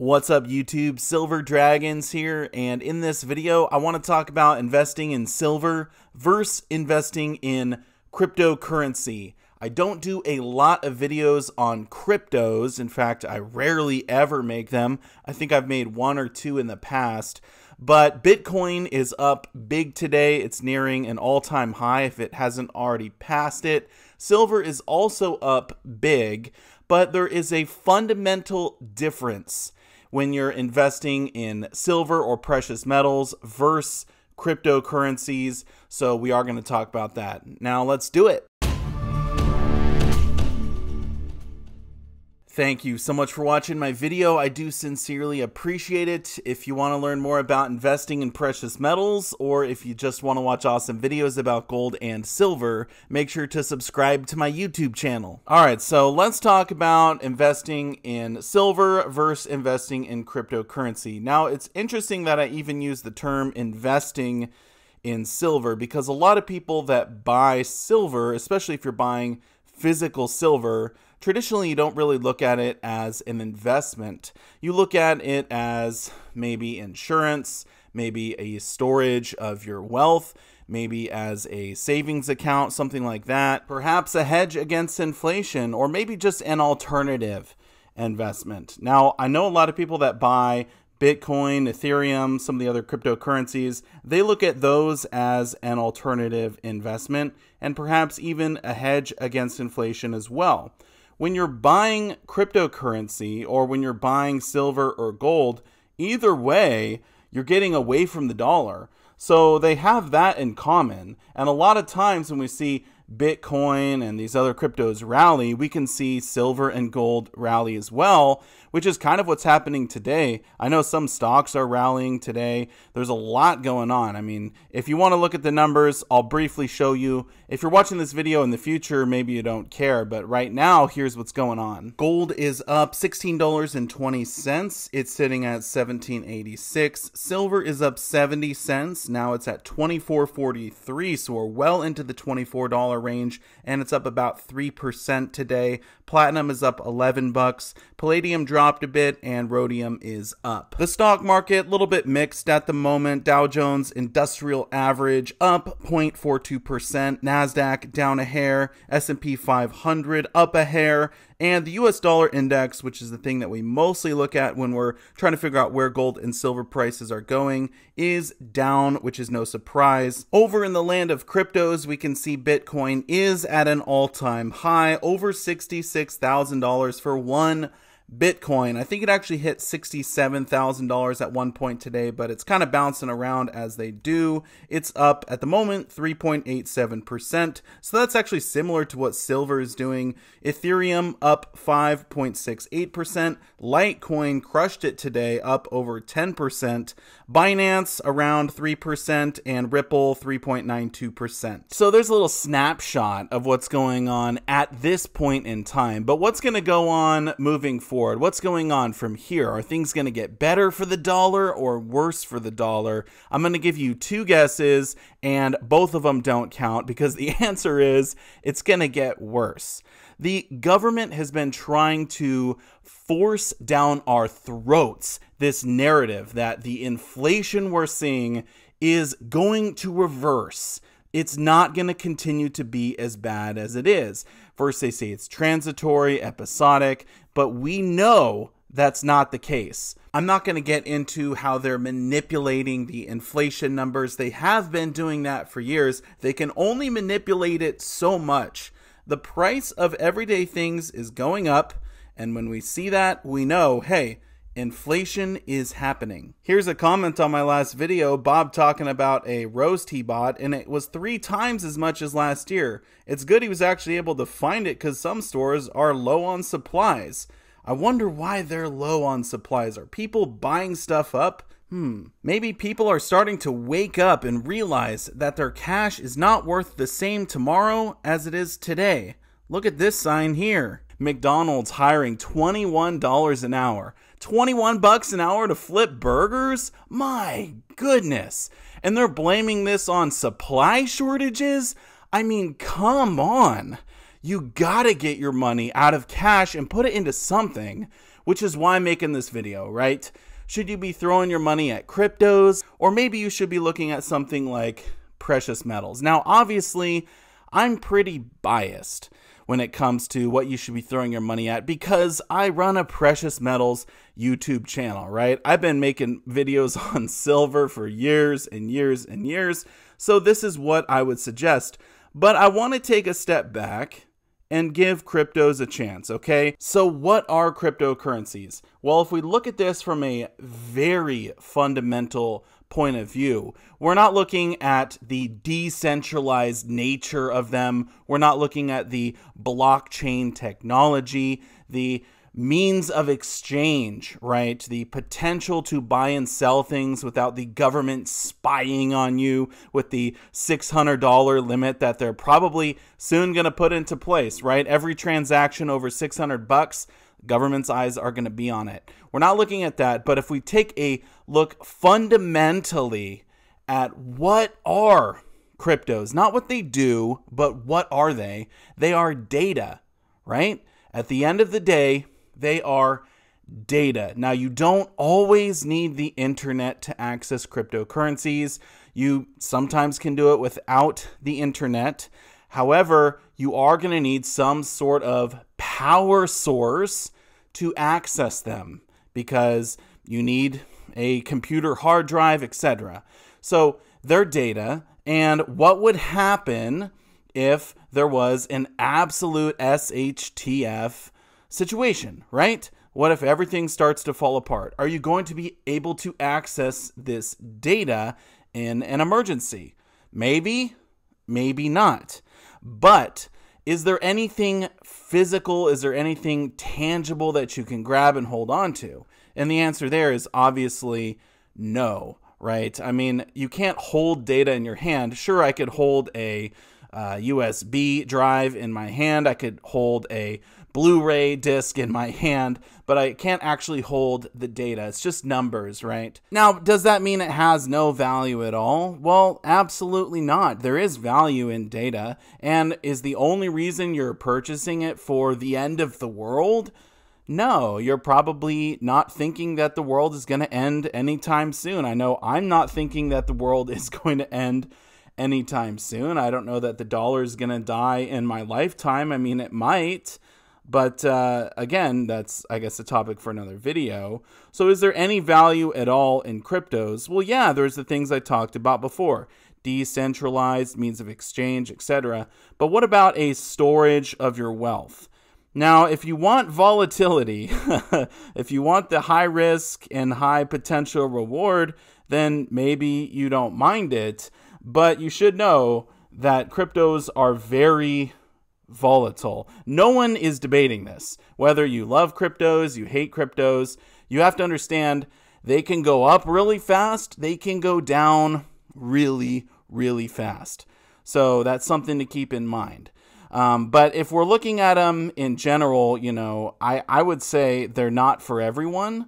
What's up YouTube? Silver Dragons here, and in this video I want to talk about investing in silver versus investing in cryptocurrency. I don't do a lot of videos on cryptos. In fact, I rarely ever make them. I think I've made one or two in the past. But Bitcoin is up big today. It's nearing an all time high if it hasn't already passed it. Silver is also up big, but there is a fundamental difference when you're investing in silver or precious metals versus cryptocurrencies. So we are going to talk about that. Now let's do it. Thank you so much for watching my video. I do sincerely appreciate it. If you want to learn more about investing in precious metals, or if you just want to watch awesome videos about gold and silver, make sure to subscribe to my YouTube channel. All right, so let's talk about investing in silver versus investing in cryptocurrency. Now, it's interesting that I even use the term investing in silver because a lot of people that buy silver, especially if you're buying physical silver, traditionally you don't really look at it as an investment. You look at it as maybe insurance, maybe a storage of your wealth, maybe as a savings account, something like that. Perhaps a hedge against inflation, or maybe just an alternative investment. Now, I know a lot of people that buy Bitcoin, Ethereum, some of the other cryptocurrencies, they look at those as an alternative investment and perhaps even a hedge against inflation as well when you're buying cryptocurrency or when you're buying silver or gold, either way, you're getting away from the dollar. So they have that in common. And a lot of times when we see Bitcoin and these other cryptos rally, we can see silver and gold rally as well which is kind of what's happening today. I know some stocks are rallying today. There's a lot going on. I mean, if you want to look at the numbers, I'll briefly show you. If you're watching this video in the future, maybe you don't care, but right now, here's what's going on. Gold is up $16.20. It's sitting at 1786. Silver is up 70 cents. Now it's at 24.43, so we're well into the $24 range and it's up about 3% today. Platinum is up 11 bucks. Palladium dropped a bit and rhodium is up. The stock market a little bit mixed at the moment. Dow Jones Industrial Average up 0.42%, Nasdaq down a hair, S&P 500 up a hair, and the US dollar index, which is the thing that we mostly look at when we're trying to figure out where gold and silver prices are going, is down, which is no surprise. Over in the land of cryptos, we can see Bitcoin is at an all time high, over $66,000 for one Bitcoin. I think it actually hit $67,000 at one point today, but it's kind of bouncing around as they do. It's up at the moment 3.87%. So that's actually similar to what silver is doing. Ethereum up 5.68%. Litecoin crushed it today, up over 10%. Binance around 3%, and Ripple 3.92%. So there's a little snapshot of what's going on at this point in time. But what's going to go on moving forward? Forward? What's going on from here? Are things going to get better for the dollar or worse for the dollar? I'm going to give you two guesses, and both of them don't count because the answer is it's going to get worse. The government has been trying to force down our throats this narrative that the inflation we're seeing is going to reverse it's not going to continue to be as bad as it is. First, they say it's transitory, episodic, but we know that's not the case. I'm not going to get into how they're manipulating the inflation numbers. They have been doing that for years. They can only manipulate it so much. The price of everyday things is going up, and when we see that, we know hey, Inflation is happening. Here's a comment on my last video, Bob talking about a roast he bought, and it was three times as much as last year. It's good he was actually able to find it because some stores are low on supplies. I wonder why they're low on supplies. Are people buying stuff up? Hmm. Maybe people are starting to wake up and realize that their cash is not worth the same tomorrow as it is today. Look at this sign here. McDonald's hiring $21 an hour. 21 bucks an hour to flip burgers? My goodness. And they're blaming this on supply shortages? I mean, come on. You gotta get your money out of cash and put it into something. which is why I'm making this video, right? Should you be throwing your money at cryptos, or maybe you should be looking at something like precious metals? Now, obviously, I'm pretty biased when it comes to what you should be throwing your money at because I run a precious metals YouTube channel, right? I've been making videos on silver for years and years and years. So this is what I would suggest. But I want to take a step back and give cryptos a chance, okay? So, what are cryptocurrencies? Well, if we look at this from a very fundamental point of view. We're not looking at the decentralized nature of them. We're not looking at the blockchain technology, the means of exchange, right? The potential to buy and sell things without the government spying on you with the $600 limit that they're probably soon going to put into place, right? Every transaction over 600 bucks Government's eyes are going to be on it. We're not looking at that, but if we take a look fundamentally at what are cryptos, not what they do, but what are they? They are data, right? At the end of the day, they are data. Now, you don't always need the internet to access cryptocurrencies. You sometimes can do it without the internet. However, you are going to need some sort of power source to access them because you need a computer hard drive, etc. So, they're data and what would happen if there was an absolute SHTF situation, right? What if everything starts to fall apart? Are you going to be able to access this data in an emergency? Maybe, maybe not. But is there anything physical? Is there anything tangible that you can grab and hold on to? And the answer there is obviously no, right? I mean, you can't hold data in your hand. Sure, I could hold a uh, USB drive in my hand, I could hold a Blu ray disc in my hand, but I can't actually hold the data. It's just numbers, right? Now, does that mean it has no value at all? Well, absolutely not. There is value in data, and is the only reason you're purchasing it for the end of the world? No, you're probably not thinking that the world is going to end anytime soon. I know I'm not thinking that the world is going to end anytime soon. I don't know that the dollar is going to die in my lifetime. I mean, it might. But uh, again, that's, I guess, a topic for another video. So, is there any value at all in cryptos? Well, yeah, there's the things I talked about before decentralized means of exchange, etc. But what about a storage of your wealth? Now, if you want volatility, if you want the high risk and high potential reward, then maybe you don't mind it. But you should know that cryptos are very volatile. No one is debating this. Whether you love cryptos, you hate cryptos, you have to understand they can go up really fast, they can go down really, really fast. So that's something to keep in mind. Um, but if we're looking at them in general, you know, I, I would say they're not for everyone.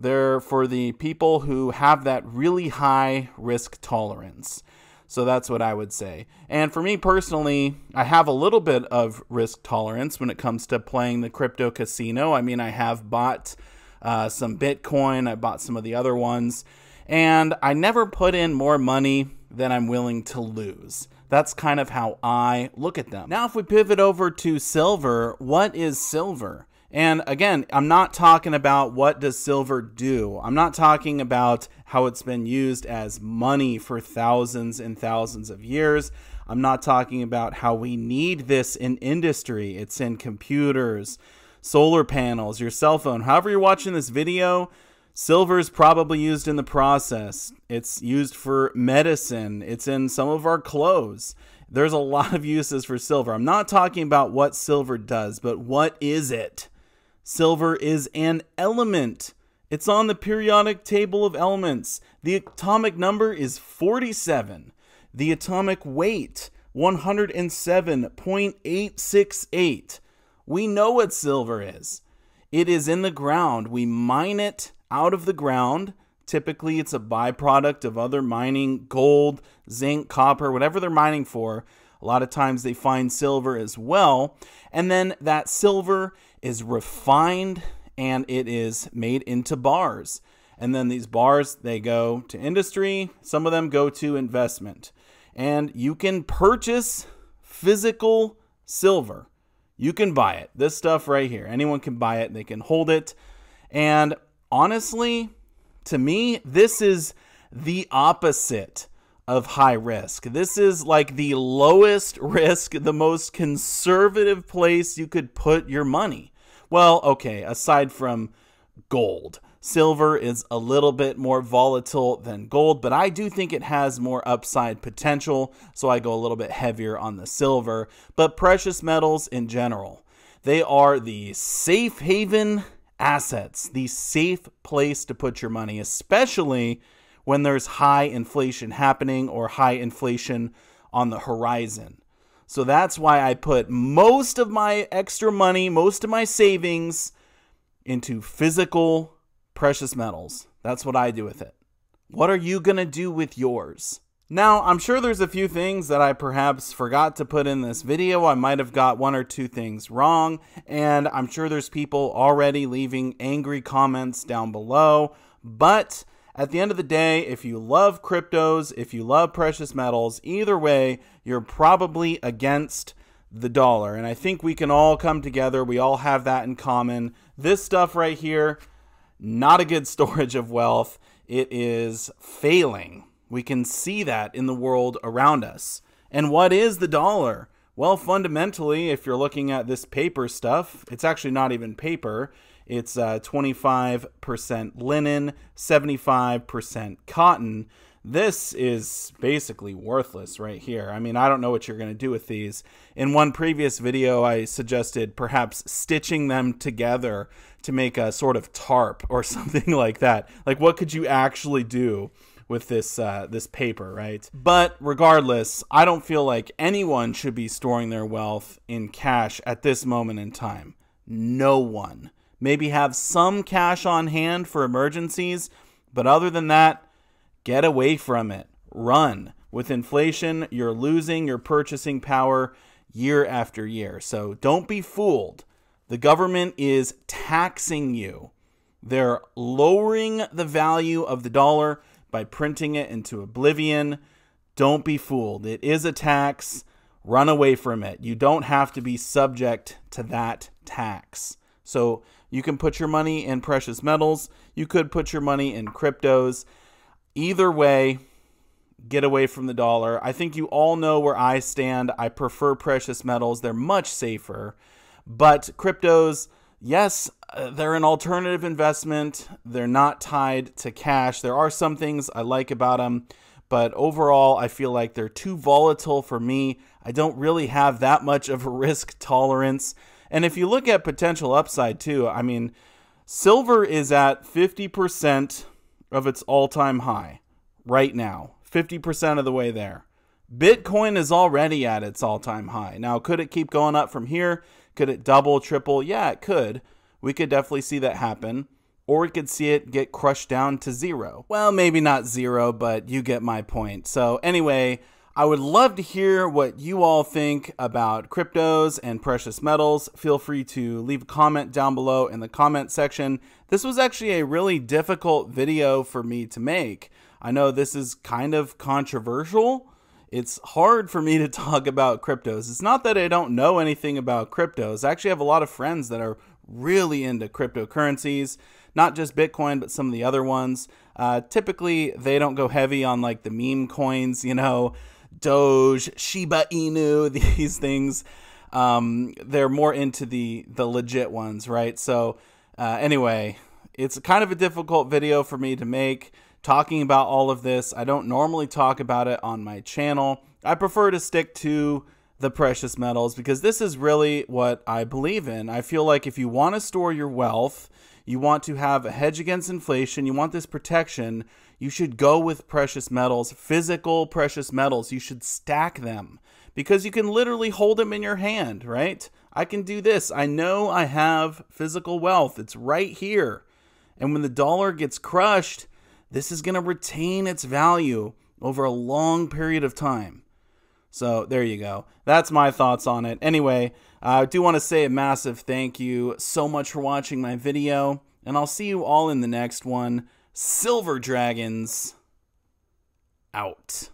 They're for the people who have that really high risk tolerance. So that's what I would say. And for me personally, I have a little bit of risk tolerance when it comes to playing the crypto casino. I mean, I have bought uh, some Bitcoin, I bought some of the other ones, and I never put in more money than I'm willing to lose. That's kind of how I look at them. Now, if we pivot over to silver, what is silver? And again, I'm not talking about what does silver do. I'm not talking about how it's been used as money for thousands and thousands of years. I'm not talking about how we need this in industry. It's in computers, solar panels, your cell phone. However you're watching this video, silver is probably used in the process. It's used for medicine. It's in some of our clothes. There's a lot of uses for silver. I'm not talking about what silver does, but what is it? Silver is an element. It's on the periodic table of elements. The atomic number is 47. The atomic weight, 107.868. We know what silver is. It is in the ground. We mine it out of the ground. Typically, it's a byproduct of other mining gold, zinc, copper, whatever they're mining for. A lot of times they find silver as well. And then that silver is refined and it is made into bars. And then these bars, they go to industry, some of them go to investment. And you can purchase physical silver. You can buy it. This stuff right here. Anyone can buy it. They can hold it. And honestly, to me, this is the opposite of high risk. This is like the lowest risk, the most conservative place you could put your money. Well, okay, aside from gold. Silver is a little bit more volatile than gold, but I do think it has more upside potential, so I go a little bit heavier on the silver. But precious metals in general, they are the safe haven assets, the safe place to put your money, especially when there's high inflation happening or high inflation on the horizon. So that's why I put most of my extra money, most of my savings into physical precious metals. That's what I do with it. What are you going to do with yours? Now, I'm sure there's a few things that I perhaps forgot to put in this video. I might have got one or two things wrong, and I'm sure there's people already leaving angry comments down below. But at the end of the day, if you love cryptos, if you love precious metals, either way, you're probably against the dollar. And I think we can all come together. We all have that in common. This stuff right here, not a good storage of wealth. It is failing. We can see that in the world around us. And what is the dollar? Well, fundamentally, if you're looking at this paper stuff, it's actually not even paper. It's uh, 25% linen, 75% cotton. This is basically worthless right here. I mean, I don't know what you're going to do with these. In one previous video, I suggested perhaps stitching them together to make a sort of tarp or something like that. Like, what could you actually do? with this uh, this paper, right? But regardless, I don't feel like anyone should be storing their wealth in cash at this moment in time. No one. Maybe have some cash on hand for emergencies, but other than that, Get away from it. Run. With inflation, you're losing your purchasing power year after year. So don't be fooled. The government is taxing you. They're lowering the value of the dollar by printing it into oblivion. Don't be fooled. It is a tax. Run away from it. You don't have to be subject to that tax. So you can put your money in precious metals. You could put your money in cryptos. Either way, get away from the dollar. I think you all know where I stand. I prefer precious metals, they're much safer. But cryptos, yes, uh, they're an alternative investment. They're not tied to cash. There are some things I like about them, but overall, I feel like they're too volatile for me. I don't really have that much of a risk tolerance. And if you look at potential upside too, I mean, silver is at 50% of its all time high right now, 50% of the way there. Bitcoin is already at its all time high. Now, could it keep going up from here? Could it double, triple? Yeah, it could. We could definitely see that happen. Or we could see it get crushed down to zero. Well, maybe not zero, but you get my point. So, anyway, I would love to hear what you all think about cryptos and precious metals. Feel free to leave a comment down below in the comment section. This was actually a really difficult video for me to make. I know this is kind of controversial. It's hard for me to talk about cryptos. It's not that I don't know anything about cryptos. I actually have a lot of friends that are really into cryptocurrencies, not just Bitcoin, but some of the other ones. Uh, typically, they don't go heavy on like the meme coins, you know. Doge, Shiba Inu, these things. Um, they're more into the the legit ones, right? So uh, anyway, it's kind of a difficult video for me to make talking about all of this. I don't normally talk about it on my channel. I prefer to stick to the precious metals because this is really what I believe in. I feel like if you want to store your wealth, you want to have a hedge against inflation, you want this protection, you should go with precious metals, physical precious metals. You should stack them because you can literally hold them in your hand, right? I can do this. I know I have physical wealth, it's right here. And when the dollar gets crushed, this is going to retain its value over a long period of time. So there you go. That's my thoughts on it. Anyway, I do want to say a massive thank you so much for watching my video, and I'll see you all in the next one. Silver Dragons out.